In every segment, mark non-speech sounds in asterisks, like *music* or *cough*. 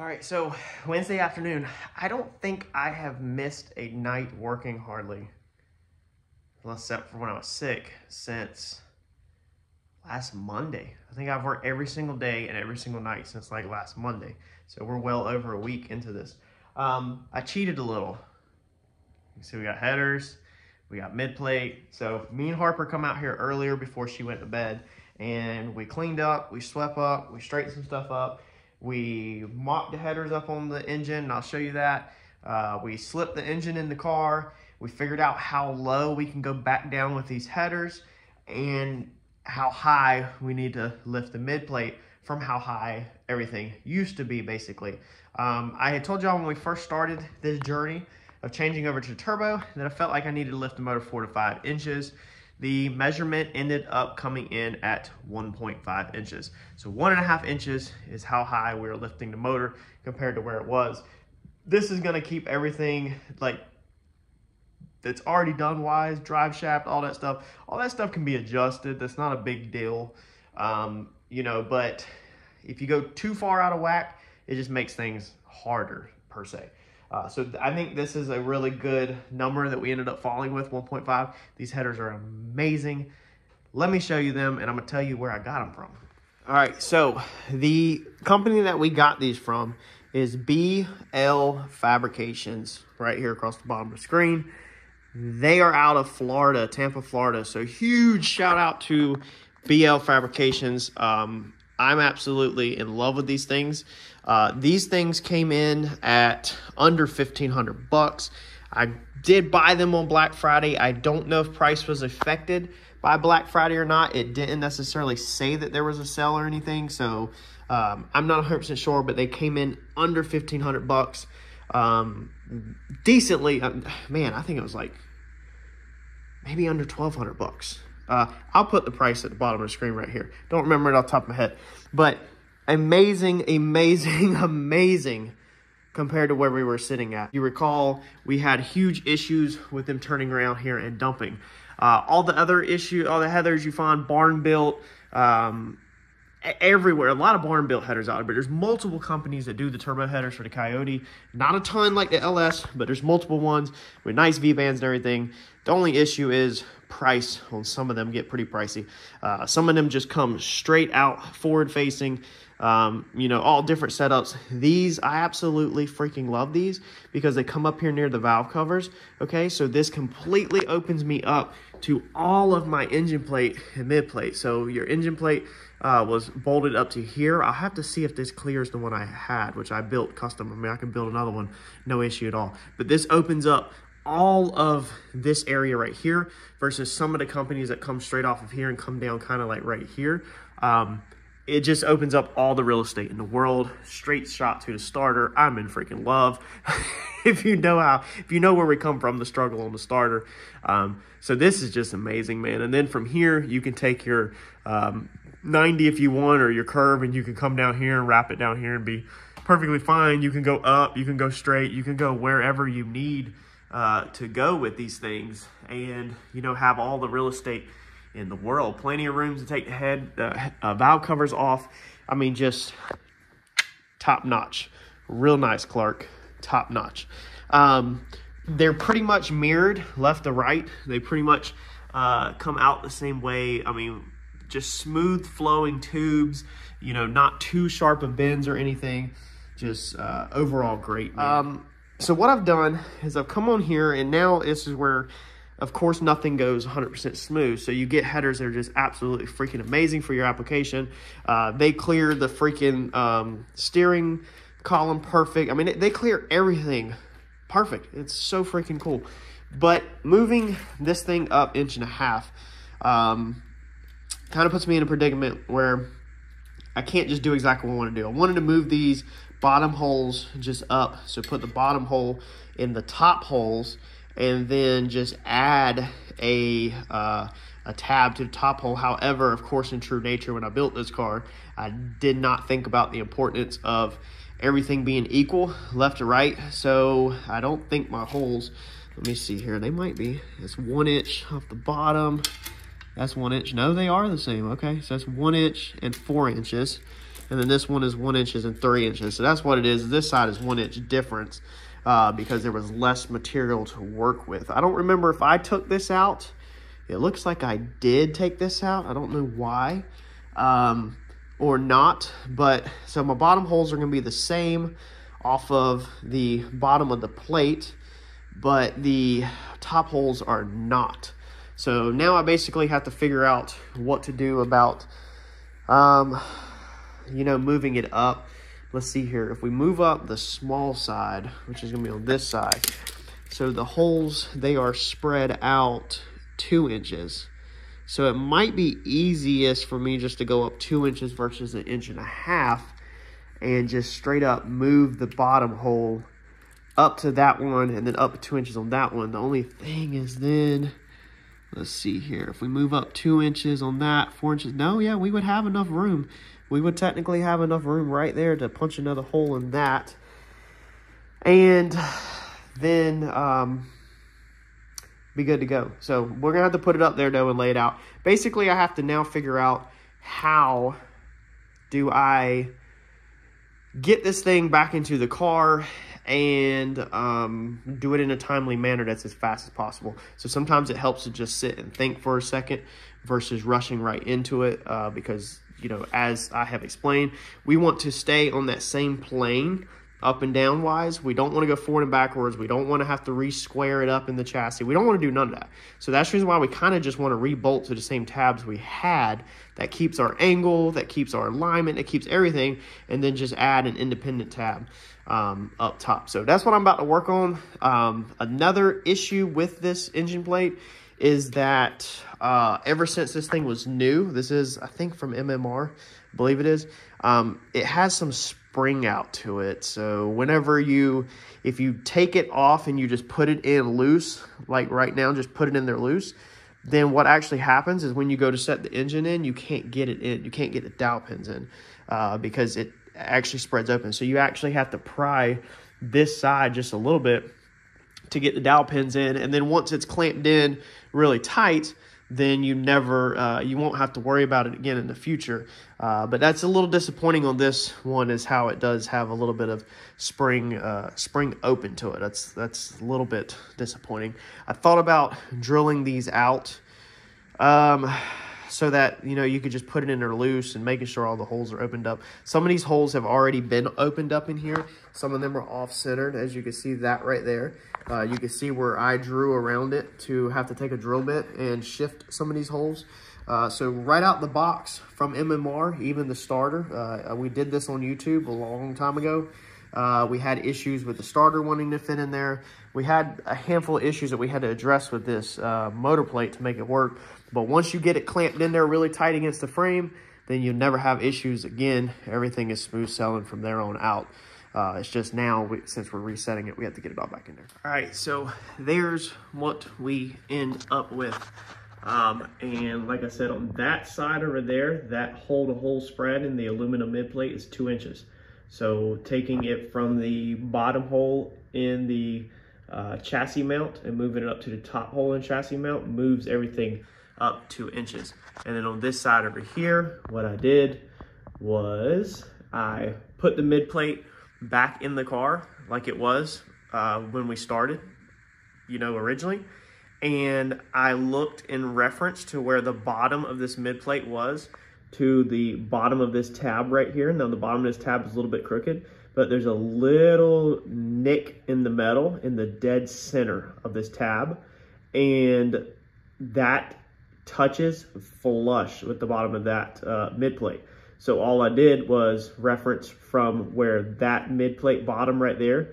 All right, so Wednesday afternoon. I don't think I have missed a night working hardly, except for when I was sick, since last Monday. I think I've worked every single day and every single night since like last Monday. So we're well over a week into this. Um, I cheated a little. You see we got headers, we got mid plate. So me and Harper come out here earlier before she went to bed and we cleaned up, we swept up, we straightened some stuff up. We mopped the headers up on the engine, and I'll show you that. Uh, we slipped the engine in the car. We figured out how low we can go back down with these headers and how high we need to lift the mid plate from how high everything used to be, basically. Um, I had told y'all when we first started this journey of changing over to turbo that I felt like I needed to lift the motor four to five inches the measurement ended up coming in at 1.5 inches. So one and a half inches is how high we are lifting the motor compared to where it was. This is gonna keep everything like that's already done wise, drive shaft, all that stuff. All that stuff can be adjusted. That's not a big deal. Um, you know, but if you go too far out of whack, it just makes things harder per se. Uh, so I think this is a really good number that we ended up falling with, 1.5. These headers are amazing. Let me show you them, and I'm going to tell you where I got them from. All right, so the company that we got these from is BL Fabrications, right here across the bottom of the screen. They are out of Florida, Tampa, Florida. So huge shout out to BL Fabrications. Um, I'm absolutely in love with these things. Uh, these things came in at under 1500 bucks. I did buy them on Black Friday. I don't know if price was affected by Black Friday or not. It didn't necessarily say that there was a sale or anything, so um, I'm not 100% sure, but they came in under 1500 bucks. Um, decently, uh, man, I think it was like maybe under 1200 bucks. Uh, I'll put the price at the bottom of the screen right here. Don't remember it off the top of my head. But amazing, amazing, *laughs* amazing compared to where we were sitting at. You recall we had huge issues with them turning around here and dumping. Uh, all the other issue, all the headers you find barn built, um, everywhere. A lot of barn built headers out there, but there's multiple companies that do the turbo headers for the Coyote. Not a ton like the LS, but there's multiple ones with nice V bands and everything. The only issue is price on some of them get pretty pricey. Uh, some of them just come straight out forward facing. Um, you know, all different setups. These, I absolutely freaking love these because they come up here near the valve covers. Okay, so this completely opens me up to all of my engine plate and mid plate. So your engine plate uh, was bolted up to here. I'll have to see if this clears the one I had, which I built custom. I mean, I can build another one, no issue at all. But this opens up all of this area right here versus some of the companies that come straight off of here and come down kind of like right here. Um, it just opens up all the real estate in the world. Straight shot to the starter. I'm in freaking love. *laughs* if you know how, if you know where we come from, the struggle on the starter. Um, so this is just amazing, man. And then from here, you can take your um, 90 if you want or your curve and you can come down here and wrap it down here and be perfectly fine. You can go up, you can go straight, you can go wherever you need uh, to go with these things and, you know, have all the real estate in the world. Plenty of rooms to take the head, uh, uh, valve covers off. I mean, just top notch. Real nice, Clark. Top notch. Um, they're pretty much mirrored left to right. They pretty much uh, come out the same way. I mean, just smooth flowing tubes, you know, not too sharp of bends or anything. Just uh, overall great. Um, so what I've done is I've come on here and now this is where, of course, nothing goes 100% smooth. So you get headers that are just absolutely freaking amazing for your application. Uh, they clear the freaking um, steering column perfect. I mean, they clear everything perfect. It's so freaking cool. But moving this thing up inch and a half um, kind of puts me in a predicament where I can't just do exactly what I want to do. I wanted to move these bottom holes just up. So put the bottom hole in the top holes and then just add a, uh, a tab to the top hole. However, of course, in true nature, when I built this car, I did not think about the importance of everything being equal left to right. So I don't think my holes, let me see here, they might be. It's one inch off the bottom. That's one inch. No, they are the same. Okay, so that's one inch and four inches. and then this one is one inches and three inches. So that's what it is. This side is one inch difference uh, because there was less material to work with. I don't remember if I took this out. It looks like I did take this out. I don't know why um, or not, but so my bottom holes are going to be the same off of the bottom of the plate, but the top holes are not. So now I basically have to figure out what to do about, um, you know, moving it up. Let's see here. If we move up the small side, which is going to be on this side, so the holes, they are spread out two inches. So it might be easiest for me just to go up two inches versus an inch and a half and just straight up move the bottom hole up to that one and then up two inches on that one. The only thing is then Let's see here. If we move up two inches on that, four inches. No, yeah, we would have enough room. We would technically have enough room right there to punch another hole in that. And then um, be good to go. So we're going to have to put it up there, though, and lay it out. Basically, I have to now figure out how do I get this thing back into the car and um, do it in a timely manner that's as fast as possible. So sometimes it helps to just sit and think for a second versus rushing right into it uh, because, you know, as I have explained, we want to stay on that same plane up and down wise. We don't want to go forward and backwards. We don't want to have to re-square it up in the chassis. We don't want to do none of that. So that's the reason why we kind of just want to re-bolt to the same tabs we had. That keeps our angle, that keeps our alignment, that keeps everything, and then just add an independent tab um, up top. So that's what I'm about to work on. Um, another issue with this engine plate is that uh, ever since this thing was new, this is, I think, from MMR, believe it is, um, it has some spring out to it. So whenever you, if you take it off and you just put it in loose, like right now, just put it in there loose, then what actually happens is when you go to set the engine in, you can't get it in. You can't get the dowel pins in uh, because it actually spreads open. So you actually have to pry this side just a little bit to get the dowel pins in. And then once it's clamped in really tight, then you never, uh, you won't have to worry about it again in the future. Uh, but that's a little disappointing on this one is how it does have a little bit of spring, uh, spring open to it. That's, that's a little bit disappointing. I thought about drilling these out. Um, so that you know you could just put it in there loose and making sure all the holes are opened up. Some of these holes have already been opened up in here. Some of them are off-centered, as you can see that right there. Uh, you can see where I drew around it to have to take a drill bit and shift some of these holes. Uh, so right out the box from MMR, even the starter, uh, we did this on YouTube a long time ago. Uh, we had issues with the starter wanting to fit in there. We had a handful of issues that we had to address with this uh, motor plate to make it work. But once you get it clamped in there really tight against the frame, then you'll never have issues again. Everything is smooth sailing from there on out. Uh, it's just now, we, since we're resetting it, we have to get it all back in there. All right, so there's what we end up with. Um, and like I said, on that side over there, that hole-to-hole -hole spread in the aluminum mid plate is two inches. So taking it from the bottom hole in the uh, chassis mount and moving it up to the top hole in chassis mount moves everything up two inches. And then on this side over here, what I did was I put the mid plate back in the car like it was uh, when we started, you know, originally. And I looked in reference to where the bottom of this mid plate was to the bottom of this tab right here. Now the bottom of this tab is a little bit crooked, but there's a little nick in the metal in the dead center of this tab. And that touches flush with the bottom of that uh, mid plate. So all I did was reference from where that mid plate bottom right there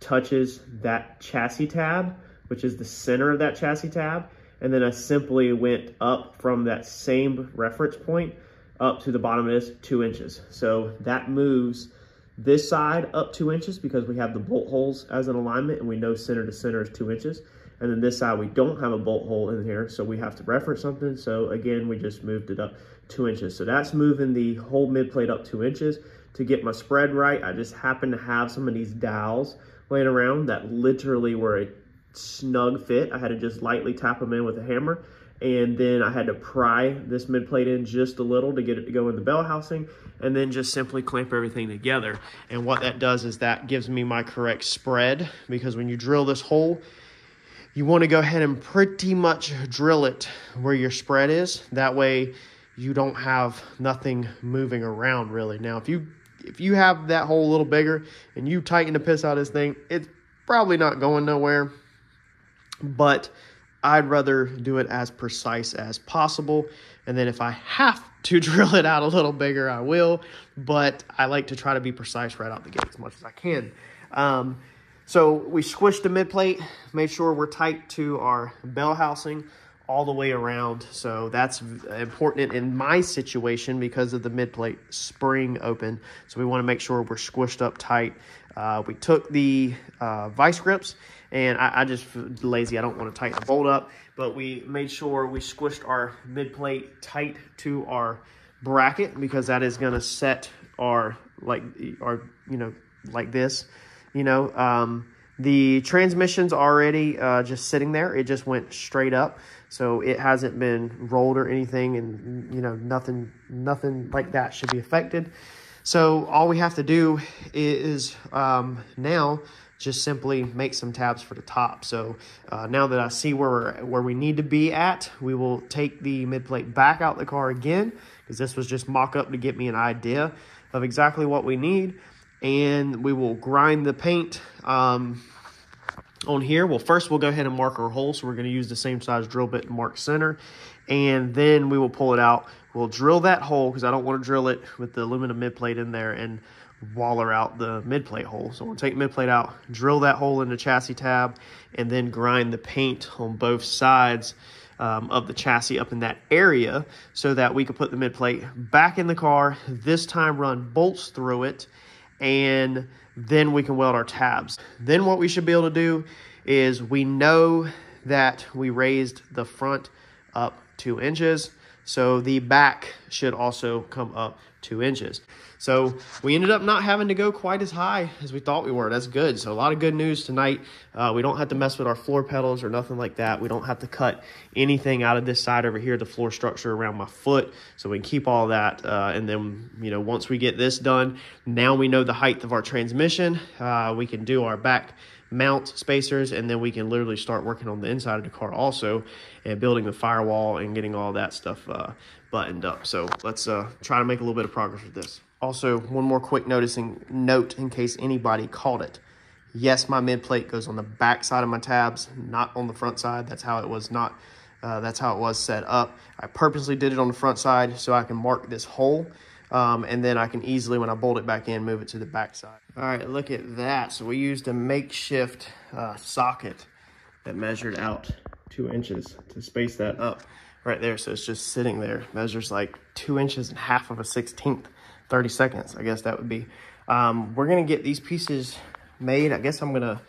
touches that chassis tab, which is the center of that chassis tab. And then I simply went up from that same reference point up to the bottom of this two inches. So that moves this side up two inches because we have the bolt holes as an alignment and we know center to center is two inches. And then this side, we don't have a bolt hole in here, so we have to reference something. So again, we just moved it up two inches. So that's moving the whole mid plate up two inches. To get my spread right, I just happen to have some of these dowels laying around that literally were a snug fit. I had to just lightly tap them in with a hammer and then I had to pry this mid plate in just a little to get it to go in the bell housing and then just simply clamp everything together. And what that does is that gives me my correct spread because when you drill this hole, you want to go ahead and pretty much drill it where your spread is. That way you don't have nothing moving around really. Now, if you if you have that hole a little bigger and you tighten the piss out of this thing, it's probably not going nowhere. But I'd rather do it as precise as possible. And then if I have to *laughs* drill it out a little bigger, I will. But I like to try to be precise right out the gate as much as I can. Um, so we squished the mid plate, made sure we're tight to our bell housing all the way around. So that's important in my situation because of the mid plate spring open. So we want to make sure we're squished up tight. Uh, we took the uh, vice grips and I, I just lazy. I don't want to tighten the bolt up, but we made sure we squished our mid plate tight to our bracket because that is going to set our like our you know like this, you know. Um, the transmission's already uh, just sitting there. It just went straight up, so it hasn't been rolled or anything, and you know nothing nothing like that should be affected. So all we have to do is um, now just simply make some tabs for the top. So uh, now that I see where, we're, where we need to be at, we will take the mid plate back out the car again, because this was just mock up to get me an idea of exactly what we need. And we will grind the paint um, on here. Well, first we'll go ahead and mark our hole. So we're going to use the same size drill bit and mark center. And then we will pull it out. We'll drill that hole because I don't want to drill it with the aluminum mid plate in there and waller out the mid plate hole. So we'll take mid plate out, drill that hole in the chassis tab, and then grind the paint on both sides um, of the chassis up in that area so that we can put the mid plate back in the car, this time run bolts through it, and then we can weld our tabs. Then what we should be able to do is we know that we raised the front up two inches. So the back should also come up two inches. So we ended up not having to go quite as high as we thought we were. That's good. So a lot of good news tonight. Uh, we don't have to mess with our floor pedals or nothing like that. We don't have to cut anything out of this side over here, the floor structure around my foot. So we can keep all that. Uh, and then, you know, once we get this done, now we know the height of our transmission. Uh, we can do our back mount spacers and then we can literally start working on the inside of the car also and building the firewall and getting all that stuff uh, buttoned up. So let's uh, try to make a little bit of progress with this. Also, one more quick noticing note in case anybody caught it. Yes, my mid plate goes on the back side of my tabs, not on the front side. That's how it was not. Uh, that's how it was set up. I purposely did it on the front side so I can mark this hole. Um, and then I can easily, when I bolt it back in, move it to the back side. All right, look at that. So we used a makeshift uh, socket that measured out two inches to space that up right there. So it's just sitting there. Measures like two inches and half of a 16th, 30 seconds, I guess that would be. Um, we're gonna get these pieces made. I guess I'm gonna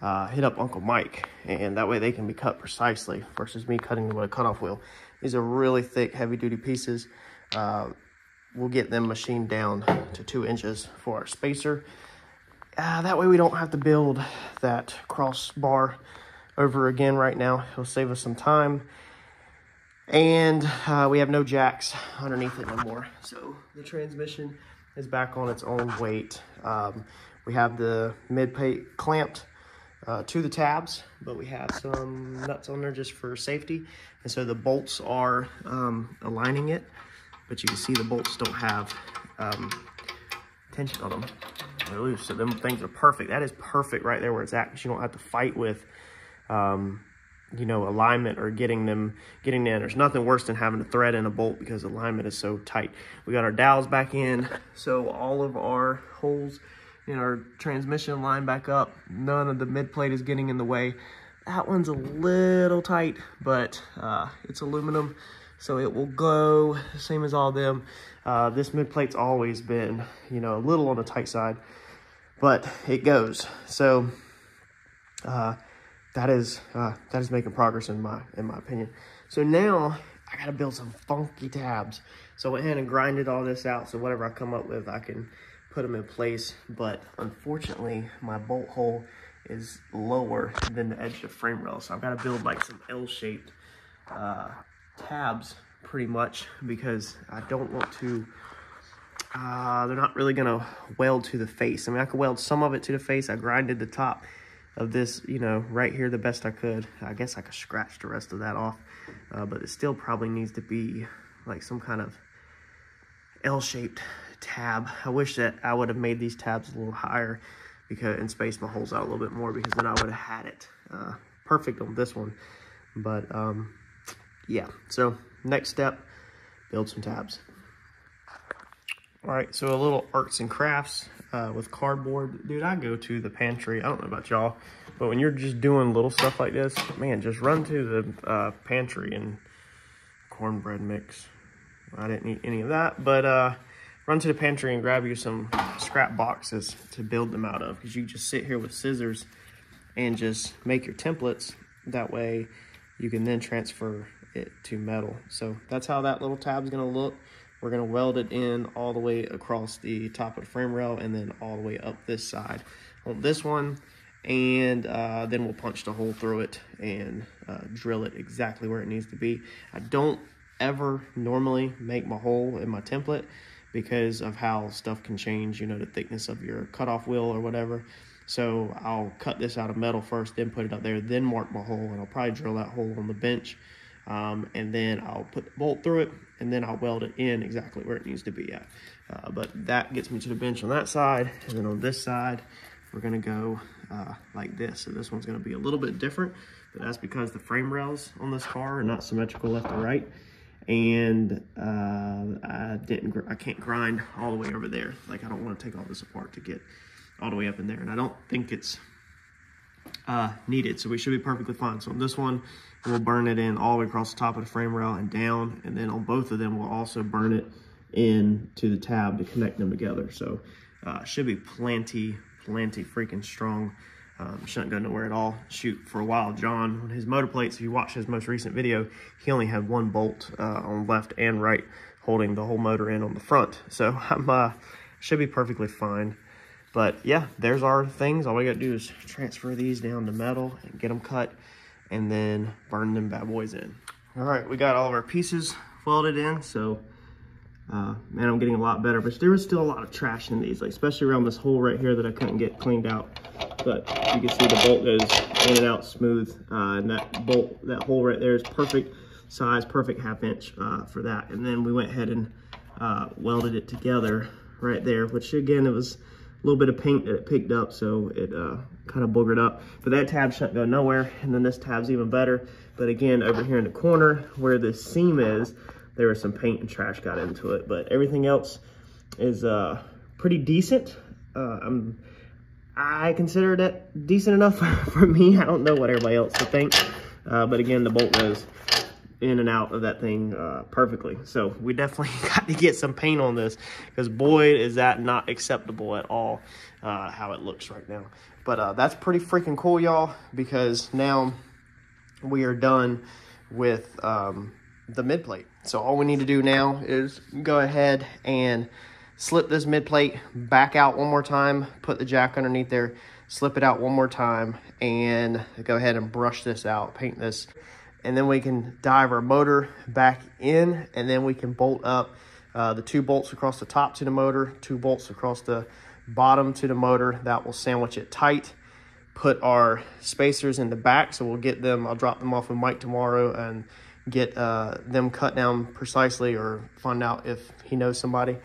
uh, hit up Uncle Mike and that way they can be cut precisely versus me cutting them with a cutoff wheel. These are really thick, heavy duty pieces. Uh, we'll get them machined down to two inches for our spacer. Uh, that way we don't have to build that crossbar over again right now. It'll save us some time. And uh, we have no jacks underneath it no more. So the transmission is back on its own weight. Um, we have the mid plate clamped uh, to the tabs, but we have some nuts on there just for safety. And so the bolts are um, aligning it but you can see the bolts don't have um, tension on them. They're loose, so them things are perfect. That is perfect right there where it's at, because you don't have to fight with, um, you know, alignment or getting them getting in. There's nothing worse than having a thread in a bolt because alignment is so tight. We got our dowels back in, so all of our holes in our transmission line back up. None of the mid plate is getting in the way. That one's a little tight, but uh, it's aluminum so it will go same as all them. Uh, this mid plate's always been, you know, a little on the tight side, but it goes. So uh, that is uh, that is making progress in my in my opinion. So now I gotta build some funky tabs. So I went ahead and grinded all this out. So whatever I come up with, I can put them in place. But unfortunately, my bolt hole is lower than the edge of frame rail. So I've got to build like some L-shaped uh, tabs pretty much because I don't want to, uh, they're not really gonna weld to the face. I mean, I could weld some of it to the face. I grinded the top of this, you know, right here the best I could. I guess I could scratch the rest of that off, uh, but it still probably needs to be like some kind of L-shaped tab. I wish that I would have made these tabs a little higher because and spaced my holes out a little bit more because then I would have had it uh, perfect on this one. But um, yeah, so next step, build some tabs. All right, so a little arts and crafts uh, with cardboard. Dude, I go to the pantry. I don't know about y'all, but when you're just doing little stuff like this, man, just run to the uh, pantry and cornbread mix. I didn't eat any of that, but uh, run to the pantry and grab you some scrap boxes to build them out of because you just sit here with scissors and just make your templates. That way you can then transfer it to metal. So that's how that little tab is going to look. We're going to weld it in all the way across the top of the frame rail and then all the way up this side on this one. And uh, then we'll punch the hole through it and uh, drill it exactly where it needs to be. I don't ever normally make my hole in my template because of how stuff can change, you know, the thickness of your cutoff wheel or whatever. So I'll cut this out of metal first, then put it up there, then mark my hole, and I'll probably drill that hole on the bench. Um, and then I'll put the bolt through it, and then I'll weld it in exactly where it needs to be at. Uh, but that gets me to the bench on that side, and then on this side, we're gonna go uh, like this. So this one's gonna be a little bit different, but that's because the frame rails on this car are not symmetrical left to right and uh, I didn't, I can't grind all the way over there. Like I don't want to take all this apart to get all the way up in there, and I don't think it's uh, needed, so we should be perfectly fine. So on this one, we'll burn it in all the way across the top of the frame rail and down, and then on both of them, we'll also burn it in to the tab to connect them together. So uh, should be plenty, plenty freaking strong um, shouldn't go nowhere at all. Shoot, for a while, John, on his motor plates, if you watch his most recent video, he only had one bolt uh, on left and right holding the whole motor in on the front. So *laughs* I'm uh, should be perfectly fine. But yeah, there's our things. All we got to do is transfer these down to metal and get them cut and then burn them bad boys in. All right, we got all of our pieces welded in. So uh, man, I'm getting a lot better, but there was still a lot of trash in these, like especially around this hole right here that I couldn't get cleaned out. But you can see the bolt goes in and out smooth, uh, and that bolt, that hole right there is perfect size, perfect half inch uh, for that. And then we went ahead and uh, welded it together right there, which again, it was little bit of paint that it picked up, so it uh, kind of boogered up. But that tab shouldn't go nowhere, and then this tab's even better. But again, over here in the corner where this seam is, there was some paint and trash got into it, but everything else is uh, pretty decent. Uh, I'm, I consider that decent enough *laughs* for me. I don't know what everybody else would think, uh, but again, the bolt goes in and out of that thing uh, perfectly. So we definitely *laughs* got to get some paint on this because boy, is that not acceptable at all uh, how it looks right now. But uh, that's pretty freaking cool, y'all, because now we are done with um, the mid plate. So all we need to do now is go ahead and slip this mid plate back out one more time, put the jack underneath there, slip it out one more time, and go ahead and brush this out, paint this. And then we can dive our motor back in, and then we can bolt up uh, the two bolts across the top to the motor, two bolts across the bottom to the motor. That will sandwich it tight. Put our spacers in the back, so we'll get them, I'll drop them off with Mike tomorrow, and get uh, them cut down precisely or find out if he knows somebody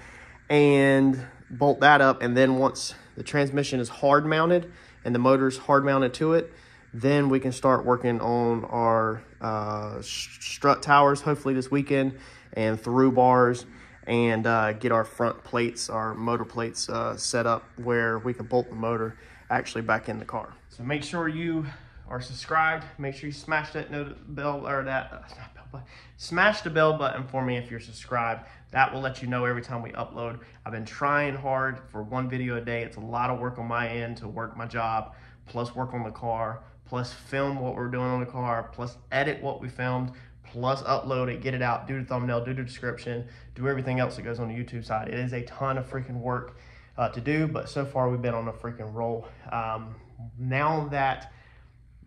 and bolt that up and then once the transmission is hard mounted and the motor's hard mounted to it then we can start working on our uh, strut towers hopefully this weekend and through bars and uh, get our front plates our motor plates uh, set up where we can bolt the motor actually back in the car so make sure you are subscribed, make sure you smash that bell or that uh, bell smash the bell button for me if you're subscribed. That will let you know every time we upload. I've been trying hard for one video a day. It's a lot of work on my end to work my job, plus work on the car, plus film what we're doing on the car, plus edit what we filmed, plus upload it, get it out, do the thumbnail, do the description, do everything else that goes on the YouTube side. It is a ton of freaking work uh, to do, but so far we've been on a freaking roll. Um, now that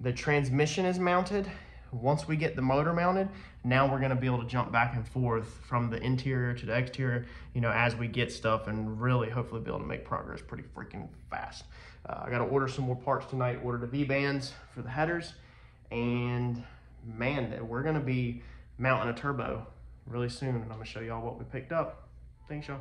the transmission is mounted. Once we get the motor mounted, now we're gonna be able to jump back and forth from the interior to the exterior, you know, as we get stuff and really hopefully be able to make progress pretty freaking fast. Uh, I gotta order some more parts tonight, order the V-bands for the headers, and man, we're gonna be mounting a turbo really soon, and I'm gonna show y'all what we picked up. Thanks, y'all.